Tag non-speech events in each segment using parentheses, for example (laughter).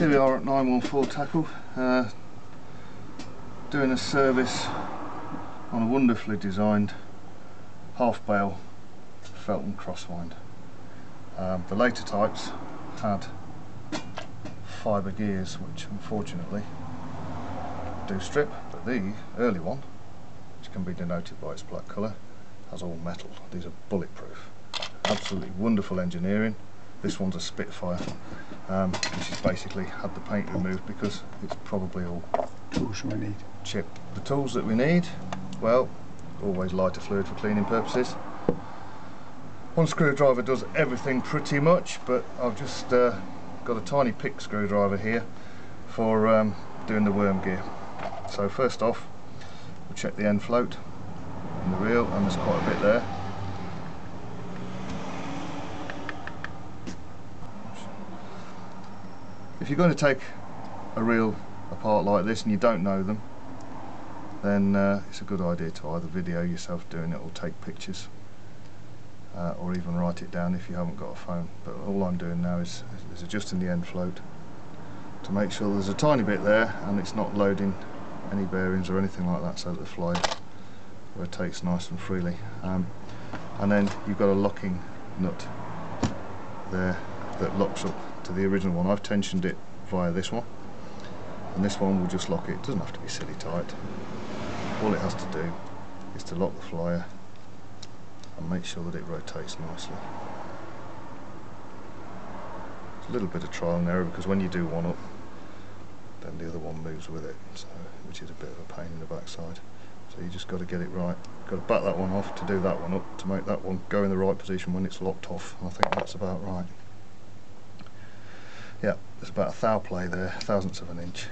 Here we are at 914 Tackle, uh, doing a service on a wonderfully designed half bale Felton crosswind. Um, the later types had fibre gears which unfortunately do strip, but the early one, which can be denoted by its black colour, has all metal. These are bulletproof. Absolutely wonderful engineering. This one's a Spitfire, um, which has basically had the paint removed because it's probably all tools we need. chipped. The tools that we need, well, always lighter fluid for cleaning purposes. One screwdriver does everything pretty much, but I've just uh, got a tiny pick screwdriver here for um, doing the worm gear. So first off, we'll check the end float in the reel, and there's quite a bit there. You're going to take a reel apart like this and you don't know them, then uh, it's a good idea to either video yourself doing it or take pictures uh, or even write it down if you haven't got a phone. But all I'm doing now is, is adjusting the end float to make sure there's a tiny bit there and it's not loading any bearings or anything like that so that the fly rotates nice and freely. Um, and then you've got a locking nut there that locks up to the original one. I've tensioned it via this one and this one will just lock it. It doesn't have to be silly tight. All it has to do is to lock the flyer and make sure that it rotates nicely. It's a little bit of trial and error because when you do one up then the other one moves with it so which is a bit of a pain in the backside so you just got to get it right got to back that one off to do that one up to make that one go in the right position when it's locked off I think that's about right yeah there's about a thou play there thousandths of an inch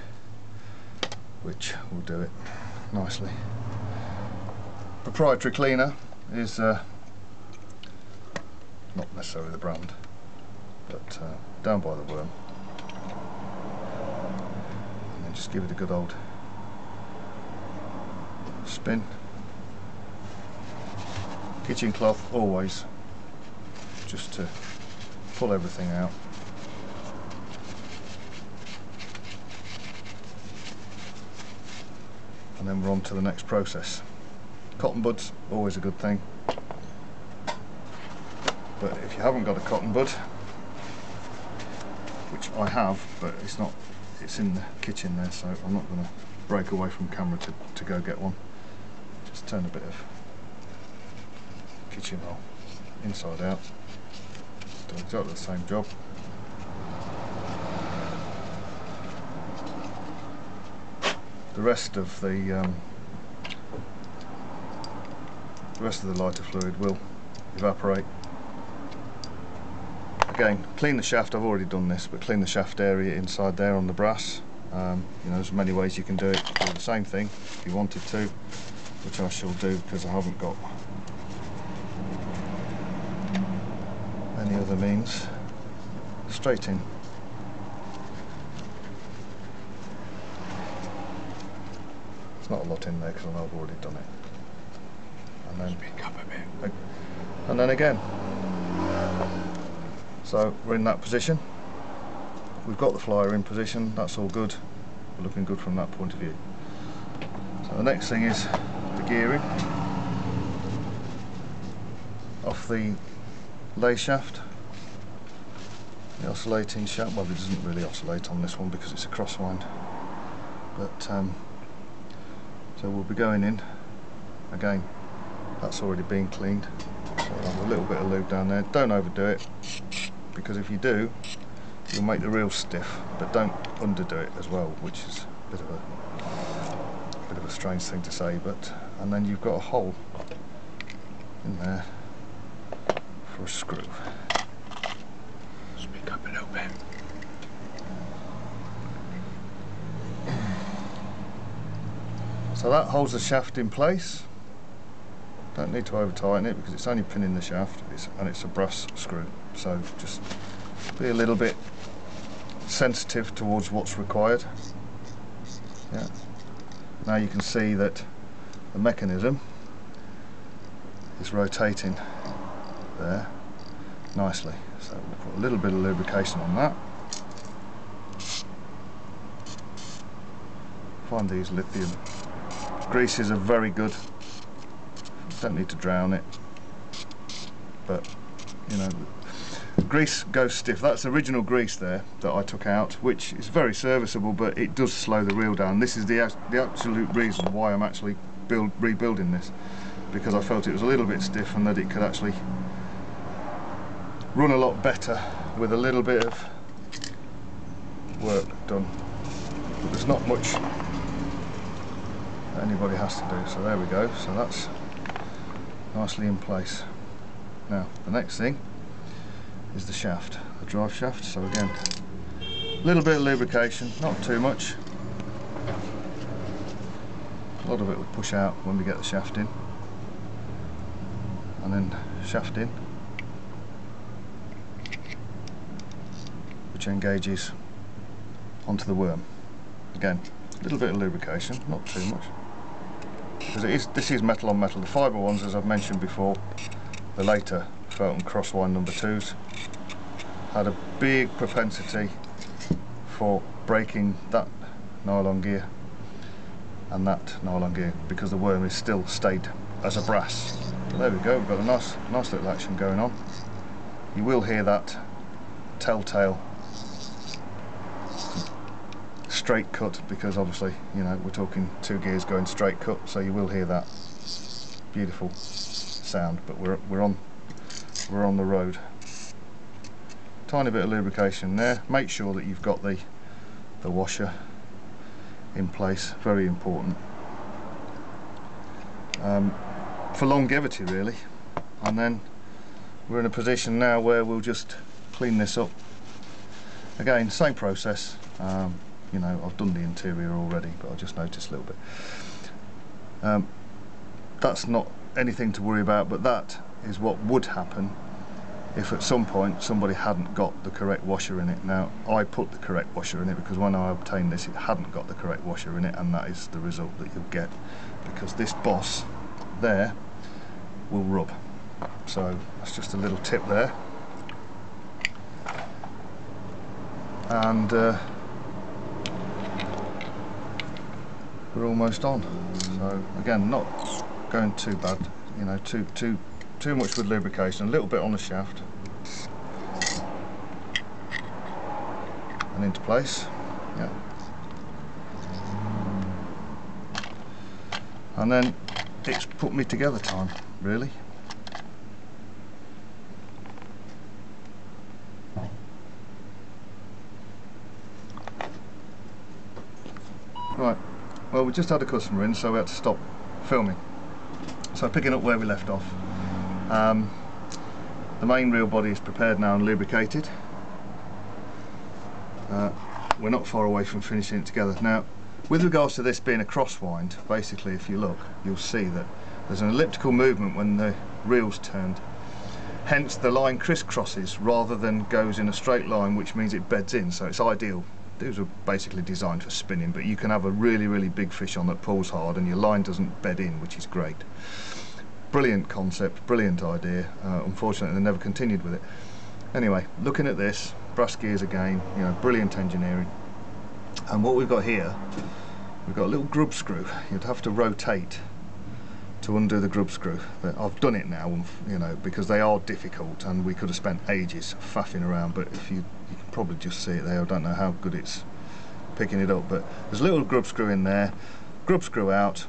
which will do it nicely. Proprietary cleaner is uh, not necessarily the brand but uh, down by the worm. And then just give it a good old spin. Kitchen cloth always just to pull everything out then we're on to the next process. Cotton buds always a good thing. But if you haven't got a cotton bud which I have but it's not it's in the kitchen there so I'm not going to break away from camera to, to go get one. Just turn a bit of kitchen roll inside out. Do exactly the same job the rest of the um, the rest of the lighter fluid will evaporate. Again clean the shaft. I've already done this but clean the shaft area inside there on the brass. Um, you know there's many ways you can do it. Do the same thing if you wanted to which I shall do because I haven't got any other means. Straight in There's not a lot in there because I know I've already done it. And then, Speak up a bit. and then again. So we're in that position. We've got the flyer in position. That's all good. We're looking good from that point of view. So the next thing is the gearing off the lay shaft. The oscillating shaft. Well, it doesn't really oscillate on this one because it's a crosswind. But um, so we'll be going in. Again that's already been cleaned. So I'll have a little bit of lube down there. Don't overdo it because if you do you'll make the reel stiff but don't underdo it as well which is a bit of a bit of a strange thing to say but and then you've got a hole in there for a screw Speak up a little bit. So that holds the shaft in place. Don't need to over tighten it because it's only pinning the shaft it's, and it's a brass screw. So just be a little bit sensitive towards what's required. Yeah. Now you can see that the mechanism is rotating there nicely. So we'll put a little bit of lubrication on that. find these lithium greases are very good don't need to drown it but you know grease goes stiff. That's original grease there that I took out which is very serviceable but it does slow the reel down. This is the, the absolute reason why I'm actually build, rebuilding this because I felt it was a little bit stiff and that it could actually run a lot better with a little bit of work done. But there's not much that anybody has to do. So there we go. So that's nicely in place. Now the next thing is the shaft the drive shaft. So again a little bit of lubrication not too much. A lot of it will push out when we get the shaft in. And then shaft in which engages onto the worm. Again a little bit of lubrication not too much because is this is metal on metal the fibre ones as I've mentioned before the later Felton Crosswind number twos had a big propensity for breaking that nylon gear and that nylon gear because the worm is still stayed as a brass. But there we go, we've got a nice, nice little action going on. You will hear that telltale straight cut because obviously, you know, we're talking two gears going straight cut, so you will hear that beautiful sound. But we're we're on we're on the road. Tiny bit of lubrication there. Make sure that you've got the the washer in place, very important. Um, for longevity really. And then we're in a position now where we'll just clean this up. Again, same process. Um, you know, I've done the interior already, but I just noticed a little bit. Um, that's not anything to worry about, but that is what would happen if at some point somebody hadn't got the correct washer in it. Now I put the correct washer in it because when I obtained this it hadn't got the correct washer in it and that is the result that you'll get because this boss there will rub. So that's just a little tip there. And uh, we're almost on. So again, not going too bad, you know, too too too much with lubrication, a little bit on the shaft. And into place. Yeah. And then it's put me together time, really. We just had a customer in so we had to stop filming. So picking up where we left off. Um, the main reel body is prepared now and lubricated. Uh, we're not far away from finishing it together. Now, with regards to this being a crosswind, basically if you look, you'll see that there's an elliptical movement when the reel's turned. Hence the line crisscrosses rather than goes in a straight line, which means it beds in, so it's ideal. These are basically designed for spinning, but you can have a really, really big fish on that pulls hard and your line doesn't bed in, which is great brilliant concept, brilliant idea. Uh, unfortunately, they never continued with it. Anyway, looking at this, brass gears again, you know, brilliant engineering. And what we've got here, we've got a little grub screw. You'd have to rotate to undo the grub screw. I've done it now, you know, because they are difficult and we could have spent ages faffing around, but if you, you can probably just see it there, I don't know how good it's picking it up, but there's a little grub screw in there, grub screw out,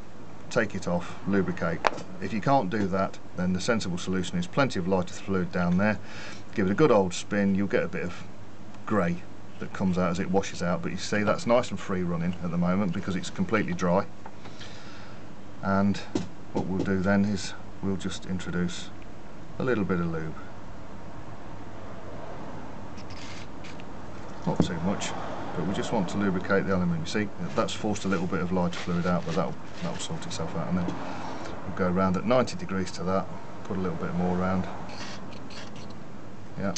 take it off, lubricate. If you can't do that, then the sensible solution is plenty of lighter fluid down there. Give it a good old spin, you'll get a bit of grey that comes out as it washes out, but you see that's nice and free running at the moment because it's completely dry. And what we'll do then is we'll just introduce a little bit of lube. Not too much but we just want to lubricate the aluminium. You see, that's forced a little bit of lighter fluid out, but that'll, that'll sort itself out. And then we'll go around at 90 degrees to that, put a little bit more around. Yeah.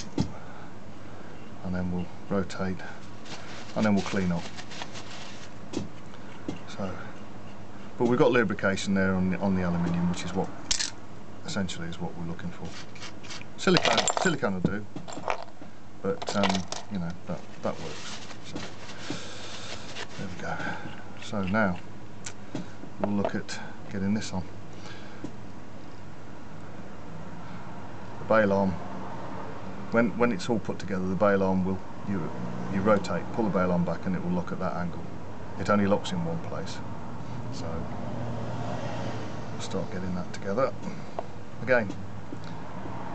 And then we'll rotate, and then we'll clean up. So, but we've got lubrication there on the, on the aluminium, which is what essentially is what we're looking for. Silicone, silicone will do, but um, you know that that works. So there we go. So now we'll look at getting this on. The bail arm, when, when it's all put together, the bail arm will, you, you rotate, pull the bail arm back and it will lock at that angle. It only locks in one place. So we'll start getting that together. Again,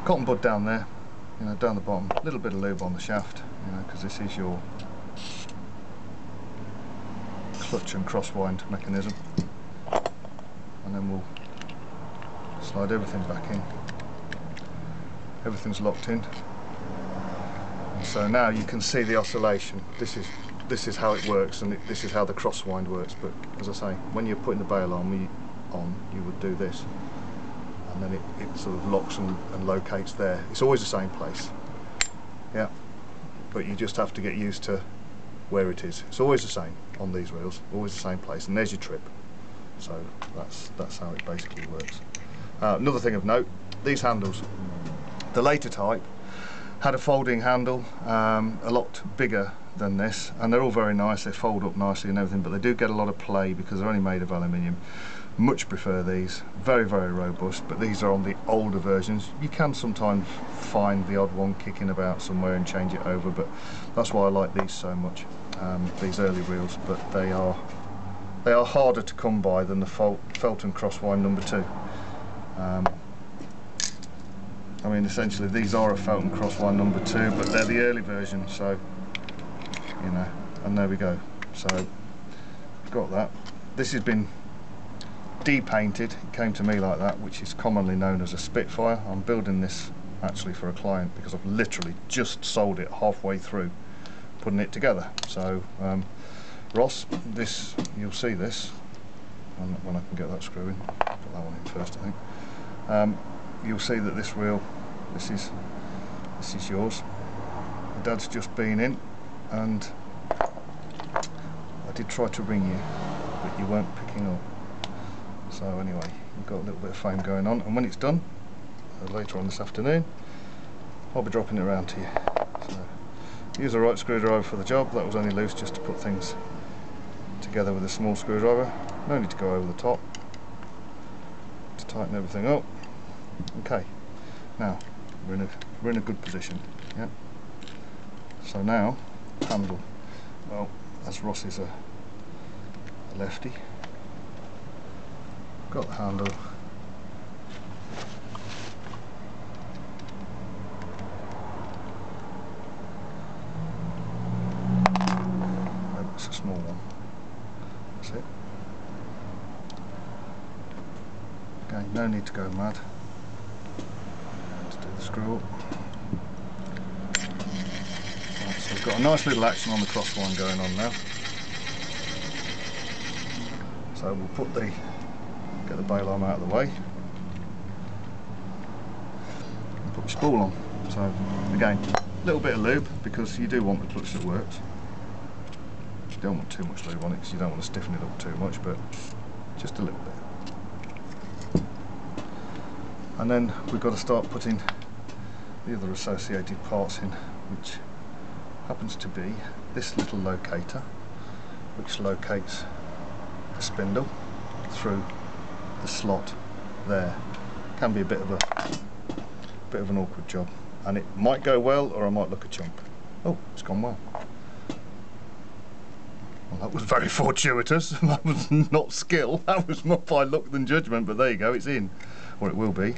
cotton bud down there, you know, down the bottom, a little bit of lube on the shaft, you know, because this is your clutch and crosswind mechanism. And then we'll slide everything back in. Everything's locked in. So now you can see the oscillation. This is this is how it works, and it, this is how the crosswind works. But as I say, when you're putting the bail on, you, on, you would do this and then it, it sort of locks and, and locates there. It's always the same place. Yeah, but you just have to get used to where it is. It's always the same on these wheels, always the same place, and there's your trip. So that's that's how it basically works. Uh, another thing of note: these handles, the later type, had a folding handle, um, a lot bigger than this, and they're all very nice. They fold up nicely and everything, but they do get a lot of play because they're only made of aluminium much prefer these very very robust but these are on the older versions you can sometimes find the odd one kicking about somewhere and change it over but that's why I like these so much um, these early wheels but they are they are harder to come by than the Fel Felton Crosswind number two um, I mean essentially these are a Felton Crosswind number two but they're the early version so you know and there we go so got that this has been depainted, it came to me like that, which is commonly known as a Spitfire. I'm building this actually for a client because I've literally just sold it halfway through putting it together. So um, Ross, this you'll see this when I can get that screw in. Put that one in first, I think. Um, you'll see that this wheel, this is this is yours. Dad's just been in, and I did try to ring you, but you weren't picking up. So anyway, we've got a little bit of foam going on, and when it's done, uh, later on this afternoon, I'll be dropping it around to you. So use a right screwdriver for the job. That was only loose just to put things together with a small screwdriver. No need to go over the top to tighten everything up. Okay, now we're in a we're in a good position. Yeah. So now handle. Well, as Ross is a, a lefty, got the handle. It's a small one. That's it. Okay no need to go mad to do the screw up right, so we've got a nice little action on the cross one going on now. So we'll put the get the bail arm out of the way. And put the spool on. So again a little bit of lube because you do want the clutch that works. You don't want too much lube on it because you don't want to stiffen it up too much but just a little bit. And then we've got to start putting the other associated parts in which happens to be this little locator which locates the spindle through the slot there. Can be a bit of a bit of an awkward job and it might go well or I might look a chump. Oh it's gone well. Well that was very (laughs) fortuitous. (laughs) That was not skill. (laughs) That was more by luck than judgment but there you go it's in. Or it will be.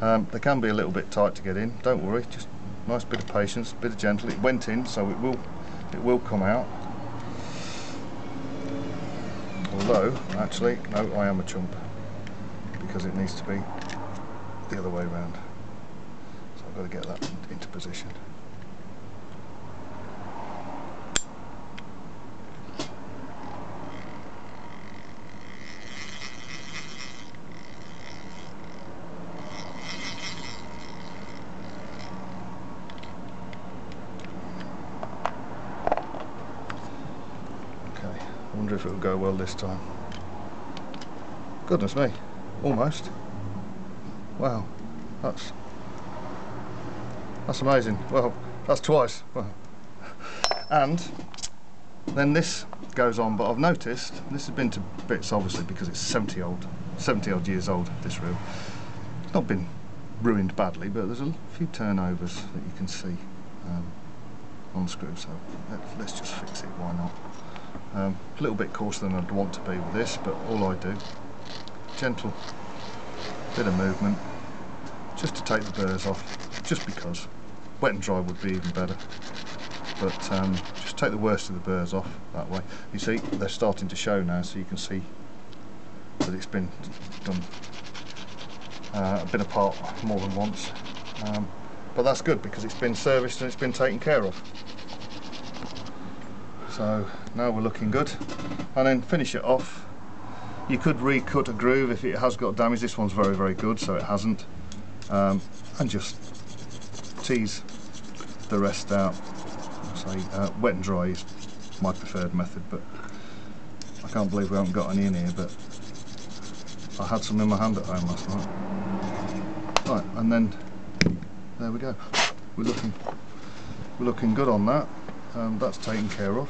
Um, they can be a little bit tight to get in. Don't worry just nice bit of patience bit of gentle it went in so it will it will come out although actually no I am a chump because it needs to be the other way around. So I've got to get that into position. Okay, I wonder if it'll go well this time. Goodness me almost. Wow, that's that's amazing. Well, that's twice. Well, and then this goes on, but I've noticed this has been to bits obviously because it's 70 old, 70 odd years old. This reel, it's not been ruined badly, but there's a few turnovers that you can see um, on the screw. So let's just fix it. Why not? Um, a little bit coarser than I'd want to be with this, but all I do, gentle bit of movement, just to take the burrs off, just because. Wet and dry would be even better. But um, just take the worst of the burrs off that way. You see, they're starting to show now, so you can see that it's been done, uh, bit apart more than once. Um, but that's good because it's been serviced and it's been taken care of. So now we're looking good. And then finish it off. You could recut a groove if it has got damage. This one's very, very good, so it hasn't. Um, and just tease the rest out. Say uh, wet and dry is my preferred method, but I can't believe we haven't got any in here. But I had some in my hand at home last night. Right, and then there we go. We're looking, we're looking good on that. Um, that's taken care of.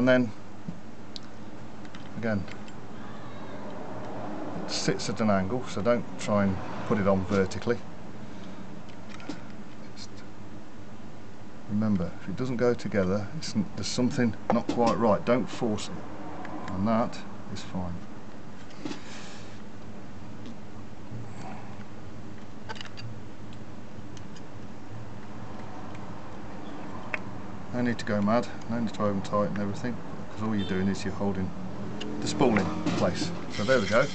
And then again it sits at an angle so don't try and put it on vertically. Just remember if it doesn't go together there's something not quite right. Don't force it. And that is fine no need to go mad no need to over tighten everything because all you're doing is you're holding the spool in place. So there we go.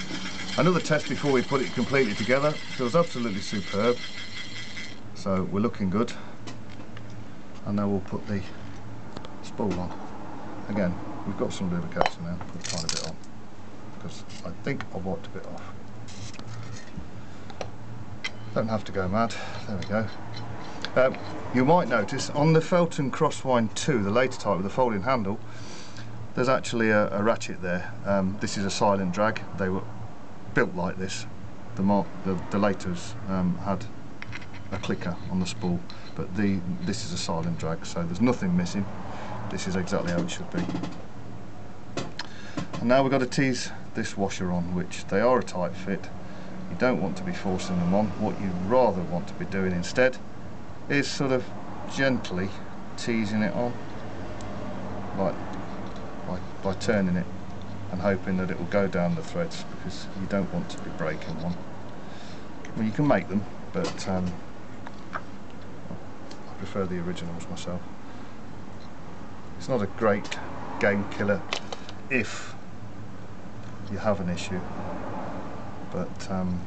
Another test before we put it completely together. Feels absolutely superb. So we're looking good. And now we'll put the spool on. Again, we've got some lubrication now. Put a tiny bit on. Because I think I've wiped a bit off. Don't have to go mad. There we go. Um, you might notice on the Felton Crosswind 2, the later type with the folding handle, there's actually a, a ratchet there. Um, this is a silent drag. They were built like this. The, the, the laters um, had a clicker on the spool, but the this is a silent drag, so there's nothing missing. This is exactly how it should be. And now we've got to tease this washer on, which they are a tight fit. You don't want to be forcing them on. What you'd rather want to be doing instead is sort of gently teasing it on, like by, by turning it and hoping that it will go down the threads because you don't want to be breaking one. Well, you can make them, but um, I prefer the originals myself. It's not a great game killer if you have an issue, but um,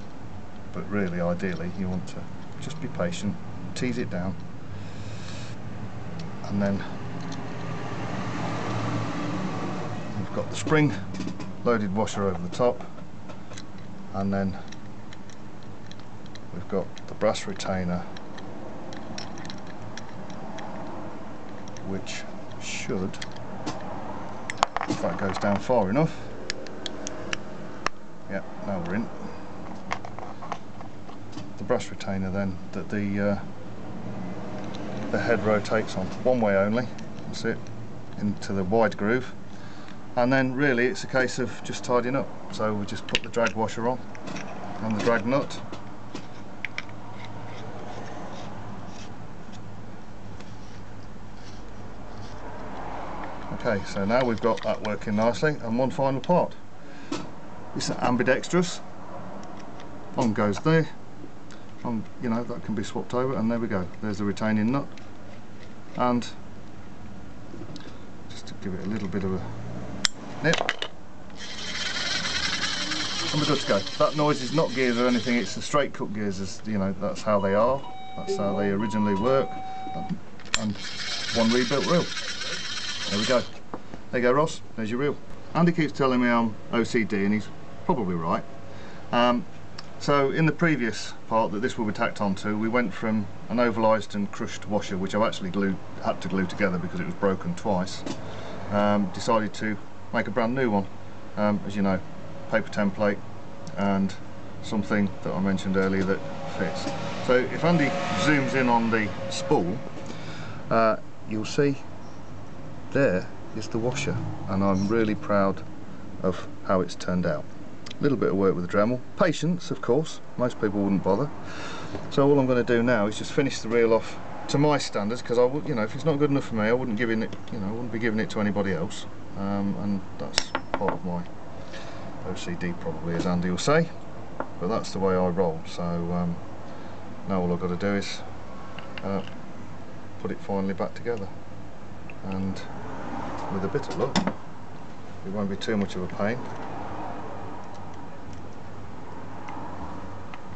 but really, ideally, you want to just be patient, tease it down, and then we've got the spring loaded washer over the top. And then we've got the brass retainer which should if that goes down far enough yeah now we're in. The brass retainer then that the uh, the head rotates on one way only that's it into the wide groove. And then really it's a case of just tidying up. So we just put the drag washer on and the drag nut. Okay so now we've got that working nicely. And one final part. It's ambidextrous. On goes there you know that can be swapped over and there we go there's the retaining nut and just to give it a little bit of a Nip. And we're good to go. That noise is not gears or anything, it's the straight cut gears, as you know, that's how they are. That's how they originally work. And one rebuilt reel. There we go. There you go, Ross. There's your reel. Andy keeps telling me I'm OCD, and he's probably right. Um, so in the previous part that this will be tacked onto, we went from an ovalised and crushed washer, which I've actually glued, had to glue together because it was broken twice. Um, decided to make a brand new one um, as you know paper template and something that I mentioned earlier that fits so if Andy zooms in on the spool uh, you'll see there is the washer and I'm really proud of how it's turned out. A little bit of work with the Dremel. Patience, of course. Most people wouldn't bother. So all I'm going to do now is just finish the reel off to my standards because I would, you know, if it's not good enough for me, I wouldn't give it, you know, I wouldn't be giving it to anybody else. Um, and that's part of my OCD probably, as Andy will say. But that's the way I roll. So um, now all I've got to do is uh, put it finally back together. And with a bit of luck, it won't be too much of a pain.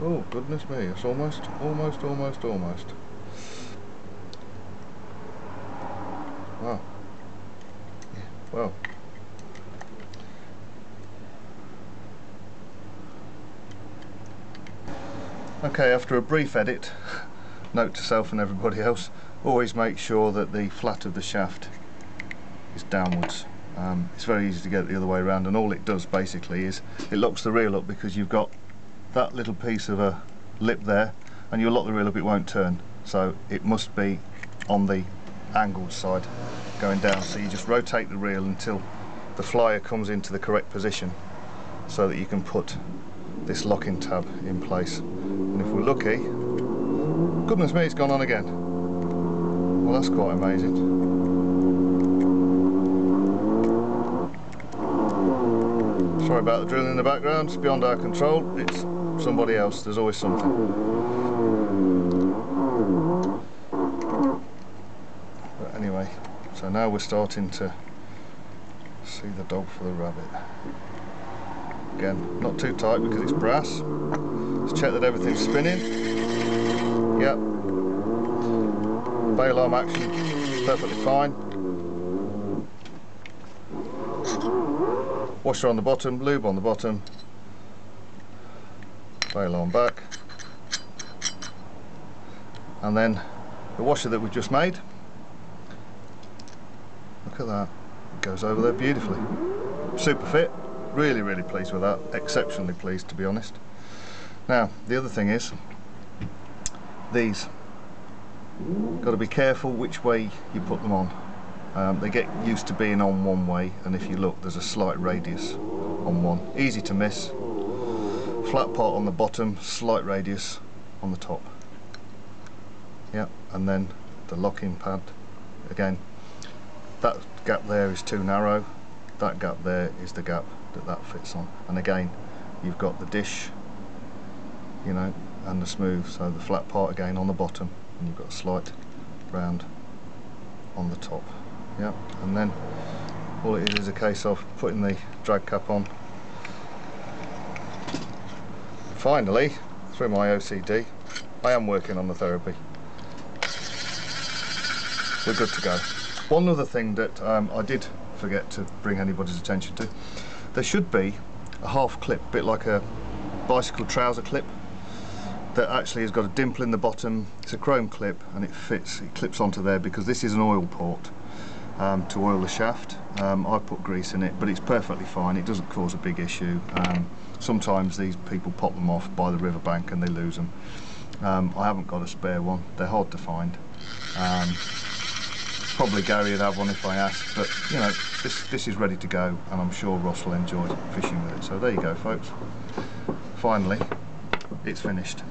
Oh goodness me, it's almost, almost, almost, almost. Wow. Yeah, well. Okay, after a brief edit, note to self and everybody else, always make sure that the flat of the shaft is downwards. Um, it's very easy to get it the other way around and all it does basically is it locks the reel up because you've got that little piece of a lip there and you lock the reel up it won't turn. So it must be on the angled side going down. So you just rotate the reel until the flyer comes into the correct position so that you can put this locking tab in place. And if we're lucky goodness me it's gone on again. Well that's quite amazing. Sorry about the drilling in the background. It's beyond our control. It's somebody else. There's always something. But anyway, so now we're starting to see the dog for the rabbit. Again, not too tight because it's brass. Let's check that everything's spinning. Yep. Bail arm action, perfectly fine. Washer on the bottom, lube on the bottom, bail on back. And then the washer that we've just made. Look at that. It goes over there beautifully. Super fit. Really really pleased with that. Exceptionally pleased to be honest. Now the other thing is these. Got to be careful which way you put them on. Um, they get used to being on one way and if you look there's a slight radius on one. Easy to miss flat part on the bottom, slight radius on the top. Yep, and then the locking pad. Again, that gap there is too narrow. That gap there is the gap that that fits on. And again, you've got the dish, you know, and the smooth. So the flat part again on the bottom, and you've got a slight round on the top. Yep, and then all it is is a case of putting the drag cap on finally, through my OCD, I am working on the therapy. We're good to go. One other thing that um, I did forget to bring anybody's attention to, there should be a half clip, a bit like a bicycle trouser clip, that actually has got a dimple in the bottom. It's a chrome clip and it fits, it clips onto there because this is an oil port um, to oil the shaft. Um, I put grease in it, but it's perfectly fine. It doesn't cause a big issue. Um, sometimes these people pop them off by the riverbank and they lose them. Um, I haven't got a spare one. They're hard to find. Um, probably Gary would have one if I asked, but you know, this, this is ready to go and I'm sure Ross will enjoy fishing with it. So there you go, folks. Finally, it's finished.